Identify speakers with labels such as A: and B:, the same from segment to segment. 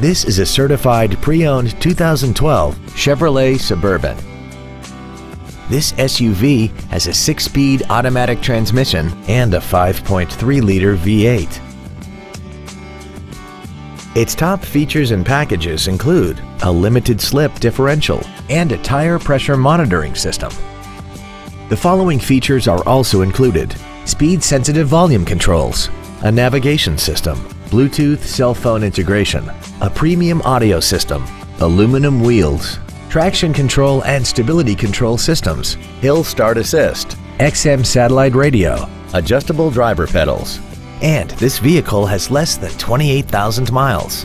A: This is a certified pre-owned 2012 Chevrolet Suburban. This SUV has a 6-speed automatic transmission and a 5.3-liter V8. Its top features and packages include a limited slip differential and a tire pressure monitoring system. The following features are also included. Speed-sensitive volume controls, a navigation system, Bluetooth cell phone integration, a premium audio system, aluminum wheels, traction control and stability control systems, hill start assist, XM satellite radio, adjustable driver pedals, and this vehicle has less than 28,000 miles.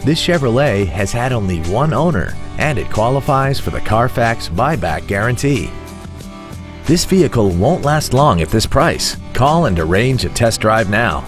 A: This Chevrolet has had only one owner and it qualifies for the Carfax buyback guarantee. This vehicle won't last long at this price. Call and arrange a test drive now.